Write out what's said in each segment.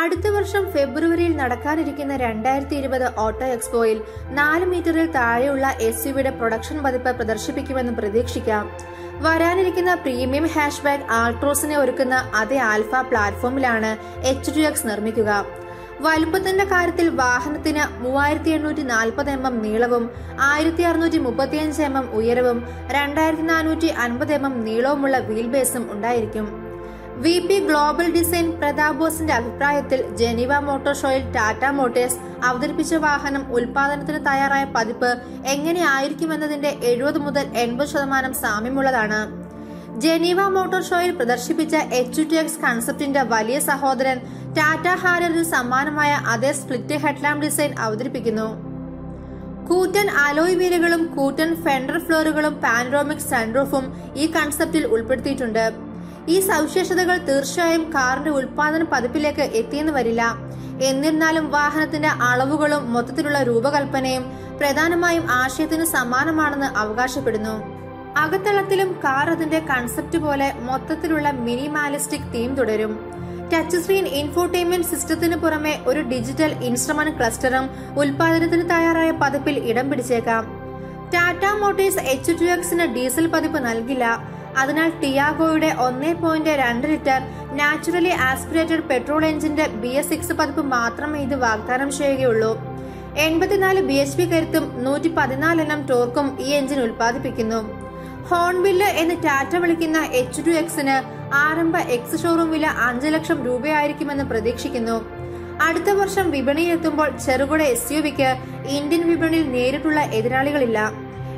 അടുത്ത വർഷം ഫെബ്രുവരിയിൽ നടക്കാനിരിക്കുന്ന രണ്ടായിരത്തി ഇരുപത് ഓട്ടോ എക്സ്പോയിൽ നാല് മീറ്ററിൽ താഴെയുള്ള എസ് യുവിയുടെ പ്രൊഡക്ഷൻ പതിപ്പ് പ്രദർശിപ്പിക്കുമെന്ന് പ്രതീക്ഷിക്കാം. വരാനിരിക്കുന്ന പ്രീമിയം ഹാഷ്ബാഗ് ആൾട്രോസിനെ ഒരുക്കുന്ന അതേ ആൽഫ പ്ലാറ്റ്ഫോമിലാണ് എച്ച് ടു എക്സ് നിർമ്മിക്കുക. വലുപ്പത്തിന്റെ കാര്യത്തിൽ വാഹനത്തിന് മൂവായിരത്തി എണ്ണൂറ്റി നാൽപ്പത് എം എം നീളവും ആയിരത്തി അറുന്നൂറ്റി മുപ്പത്തിയഞ്ച് എം എം ഉയരവും രണ്ടായിരത്തി നാനൂറ്റി അൻപത് എം എം നീളവുമുള്ള വീൽ ബേസും ഉണ്ടായിരിക്കും. V P global design Pratap ബോസിന്റെ അഭിപ്രായത്തിൽ ജനീവ മോട്ടോർ ഷോയിൽ ടാറ്റ മോട്ടേഴ്സ് അവതരിപ്പിച്ച വാഹനം ഉൽപാദനത്തിന് തയ്യാറായ പതിപ്പ് എങ്ങനെയായിരിക്കുമെന്നതിന്റെ എഴുപത് മുതൽ എൺപത് ശതമാനം സാമ്യമുള്ളതാണ്. ജനീവ മോട്ടോർ ഷോയിൽ പ്രദർശിപ്പിച്ച എച്ച് ടു എക്സ് കൺസെപ്റ്റിന്റെ വലിയ സഹോദരൻ ടാറ്റ ഹാരറിന് സമാനമായ അതേ സ്പ്ലിറ്റ് ഹെഡ്ലാം ഡിസൈൻ അവതരിപ്പിക്കുന്നു. കൂറ്റൻ അലോയ് വീലുകളും കൂറ്റൻ ഫെൻഡർ ഫ്ലോറുകളും പാനറോമിക് സൺറൂഫും ഈ കൺസെപ്റ്റിൽ ഉൾപ്പെടുത്തിയിട്ടുണ്ട്. ഈ സവിശേഷതകൾ തീർച്ചയായും കാറിന്റെ ഉൽപാദന പതിപ്പിലേക്ക് എത്തിയെന്ന് വരില്ല. എന്നിരുന്നാലും വാഹനത്തിന്റെ അളവുകളും മൊത്തത്തിലുള്ള രൂപകൽപ്പനയും പ്രധാനമായും ആശയത്തിന് സമാനമാണെന്ന് അവകാശപ്പെടുന്നു. അകത്തളത്തിലും കാർ അതിന്റെ കൺസെപ്റ്റ് പോലെ മൊത്തത്തിലുള്ള മിനിമാലിസ്റ്റിക് തീം തുടരും. ടച്ച് സ്ക്രീൻ ഇൻഫോർടൈൻമെന്റ് സിസ്റ്റത്തിന് പുറമെ ഒരു ഡിജിറ്റൽ ഇൻസ്ട്രുമെന്റ് ക്ലസ്റ്ററും ഉൽപാദനത്തിന് തയ്യാറായ പതിപ്പിൽ ഇടം പിടിച്ചേക്കാം. ടാറ്റ മോട്ടോഴ്സ് എച്ച് ടു എക്സിന് ഡീസൽ പതിപ്പ് നൽകില്ല. അതിനാൽ ടിയാഗോയുടെ ഒന്നേ പോയിന്റ് രണ്ട് ലിറ്റർ നാച്ചുറലി ആസ്പിറേറ്റഡ് പെട്രോൾ എഞ്ചിന്റെ ബി എസ് സിക്സ് പതിപ്പ് മാത്രമേ ഇത് വാഗ്ദാനം ചെയ്യുകയുള്ളൂ. എൺപത്തിനാല് ബി എച്ച് പി കരുത്തും നൂറ്റി പതിനാല് എണ്ണം ടോർക്കും ഈ എഞ്ചിൻ ഉൽപ്പാദിപ്പിക്കുന്നു. ഹോൺബില്ല് എന്ന് ടാറ്റ വിളിക്കുന്ന എച്ച് ടു എക്സിന് ആരംഭ എക്സ് ഷോറൂം വില അഞ്ച് ലക്ഷം രൂപയായിരിക്കുമെന്ന് പ്രതീക്ഷിക്കുന്നു. അടുത്ത വർഷം വിപണിയിലെത്തുമ്പോൾ ചെറുകിട എസ് യു വിക്ക് ഇന്ത്യൻ വിപണിയിൽ നേരിട്ടുള്ള എതിരാളികളില്ല.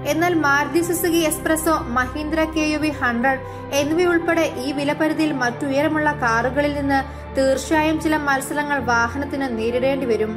എന്നാൽ Maruti Suzuki Spresso Mahindra K U V hundred എന്നിവയുൾപ്പെടെ ഈ വിലപരിധിയിൽ മറ്റുയരമുള്ള കാറുകളിൽ നിന്ന് തീർച്ചയായും ചില മത്സരങ്ങൾ വാഹനത്തിന് നേരിടേണ്ടി വരും.